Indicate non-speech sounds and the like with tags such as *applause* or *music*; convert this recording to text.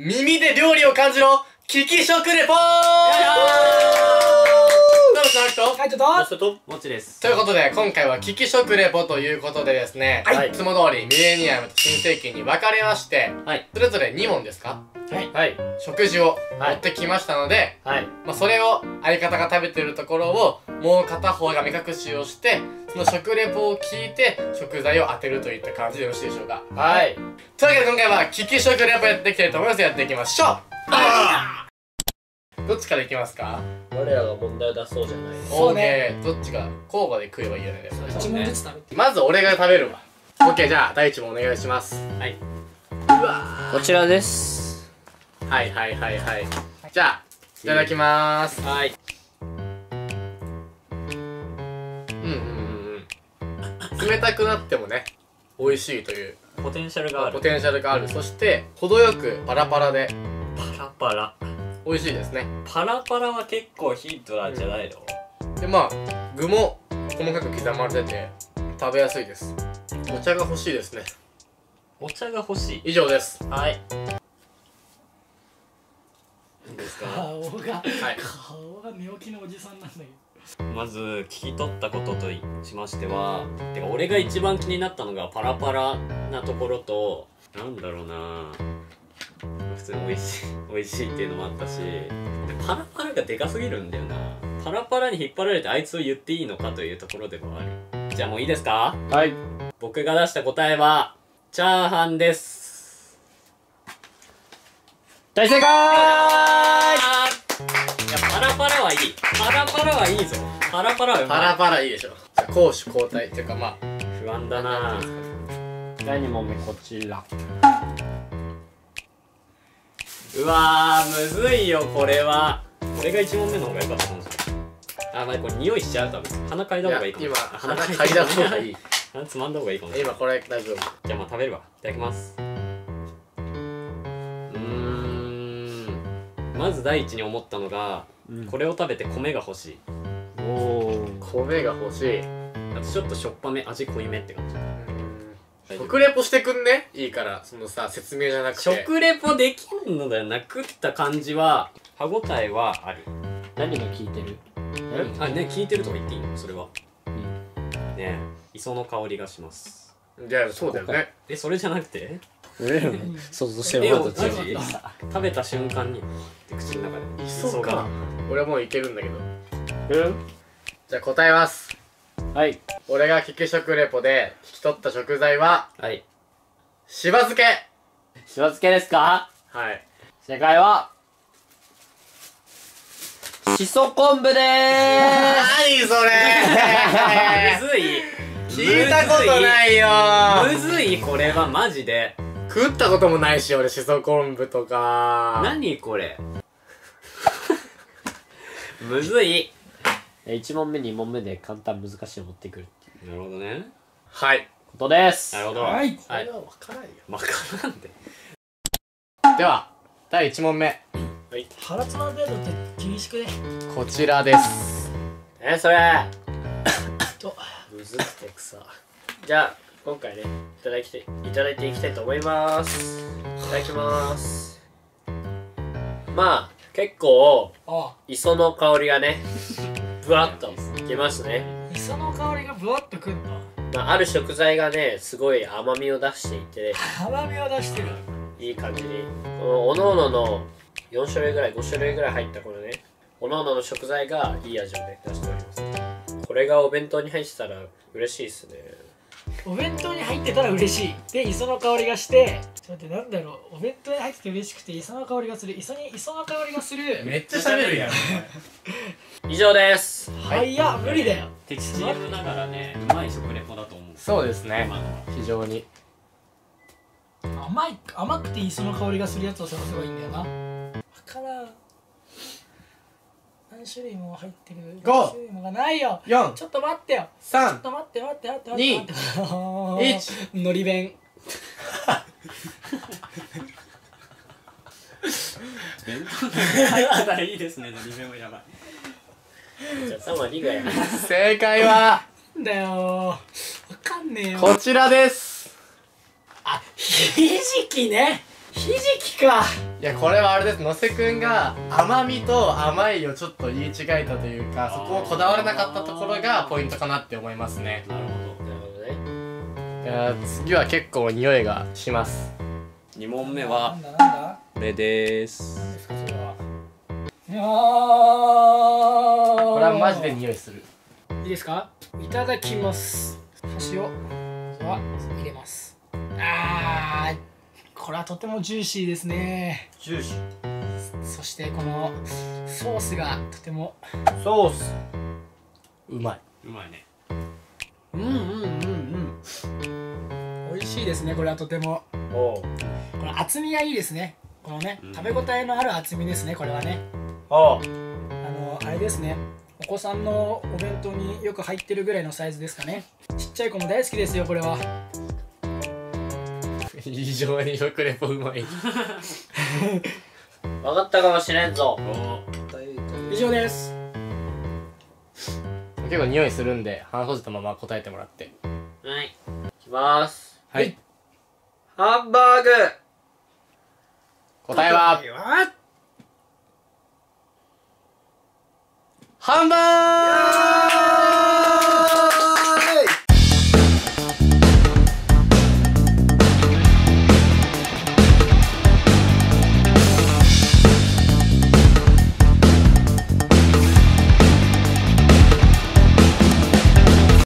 耳で料理を感じろ。聞き食レポ。ーい、ちょっとラストと。もちですということで、今回は聞き食レポということでですね、はい。いつも通りミレニアムと新世紀に分かれまして、はい。それぞれ2問ですか？はい。はい。食事をはい持ってきましたので、はい。まあ、それを相方が食べてるところをもう片方が目隠しをしてその食レポを聞いて食材を当てるといった感じでよろしいでしょうか。はい。というわけで今回は聞き食レポやっていきたいと思います。やっていきましょう。どっちからいきますか？我らが問題を出そうじゃないそうね。どっちが交互で食えばいいよね。一問ずつ食べて。まず俺が食べるわ。OK じゃあ第一問お願いします。はい。うわこちらです。はいはいはいはい。じゃあいただきまーす。はい冷たくなってもね美味しいという。ポテンシャルがある。ポテンシャルがある。そして程よくパラパラで。パラパラ。美味しいですね。パラパラは結構ヒントなんじゃないの、でまあ具も細かく刻まれてて食べやすいです。お茶が欲しいですね。お茶が欲しい。以上です。はい。いいですか？顔が、はい。顔が寝起きのおじさんなんだけど。まず聞き取ったこととしましてはてか俺が一番気になったのがパラパラなところとなんだろうな普通に美味しい *laughs* 美味しいっていうのもあったしでパラパラがでかすぎるんだよな。パラパラに引っ張られてあいつを言っていいのかというところでもある。じゃあもういいですか？はい。僕が出した答えはチャーハンです。大正解はいい。パラパラはいいぞ。パラパラはうまい。パラパラいいでしょ。じゃあ攻守交代っていうかまあ不安だな。第2問目こちら。うわーむずいよこれは。これが1問目の方が良かったかもしれない。あまあこれ匂いしちゃう多分鼻嗅いだ方がいいかも。今あ鼻嗅いだ方がいい。鼻つまんだ方がいいかもしれない。今これ大丈夫。じゃあまあ食べるわ。いただきます。うーん。まず第一に思ったのが、うん。これを食べて米が欲しい。おお米が欲しい。あとちょっとしょっぱめ味濃いめって感じ。食レポしてくんね？いいからそのさ説明じゃなくて。食レポできんのだよな食った感じは歯ごたえはある。何が効いてる？あね聞いてるとか言っていいの？それは。うん。ね磯の香りがします。いやそうだよね。えそれじゃなくて？想像してえることマ違うジ食べた瞬間に口の中でそうか俺はもういけるん。だけどうん。じゃあ答えますはい俺が聞き食レポで聞き取った食材ははいしば漬けしば漬けですかはい正解はしそ昆布でー何それむずい聞いたことないよむずいこれはマジで食ったこともないし俺しそ昆布とか。何これ？*laughs* むずい。す1問目2問目で簡単難しいの持ってくるっていう。なるほどね。はい。ことです。なるほど。はい。これは分からんよ。わからんで。では第1問目。腹つま程度って厳しくね？こちらです。えそれ。*coughs* と、むずってくさ。じゃあ今回ねいただきていただいていきたいと思います。いただきます。まあ結構あ磯の香りがねぶわっときますね、磯の香りがぶわっとくんだ。まあ、ある食材がねすごい甘みを出していて甘みを出してる。いい感じに。このおのおのの4種類ぐらい5種類ぐらい入ったこのねおのおのの食材がいい味をね出しております。これがお弁当に入ってたら嬉しいっすねお弁当に入ってたら嬉しい。で、磯の香りがして、ちょっと待って、なんだろう。お弁当に入ってて嬉しくて、磯の香りがする。磯に、磯の香りがする。めっちゃ喋るやん *laughs* 以上ですはい、いや、無理だよ。敵チームながらねうまい食レポだと思うそうですね非常に甘い、甘くて磯の香りがするやつを探せばいいんだよな。わからん。何種類も入ってる。五。何種類もがないよ。4ちょっと待ってよ。ちょっ3と待って待って待って待って。待っのり弁。弁当に入ってたらいいですねのり弁はやばい。じゃあ3は2がやる。正解は。なんだよわかんねえよ。こちらです。あひじきねひひじきか。いやこれはあれです。野瀬くんが甘みと甘いをちょっと言い違えたというかそこをこだわらなかったところがポイントかなって思いますね。なるほなるほどね。いやー次は結構匂いがします。ど2問目なはこれです。いやー。これはマジで匂いする。いいですか？いただきます。箸をは入れます。あーこれはとてもジューシーですね。ジューシー。そしてこのソースがとてもソース。うまい。うまいね。うんうんうんうん。美味しいですねこれはとても。おう。この厚みがいいですね。このねうん。食べ応えのある厚みですねこれはね。あのあれですね。お子さんのお弁当によく入ってるぐらいのサイズですかね。ちっちゃい子も大好きですよこれは非常に食レポうまい。*laughs* 分かったかもしれんぞ。お以上です。結構匂いするんで鼻閉じたまま答えてもらって。はいいきます。はい。ハンバーグ。答えは。ハンバー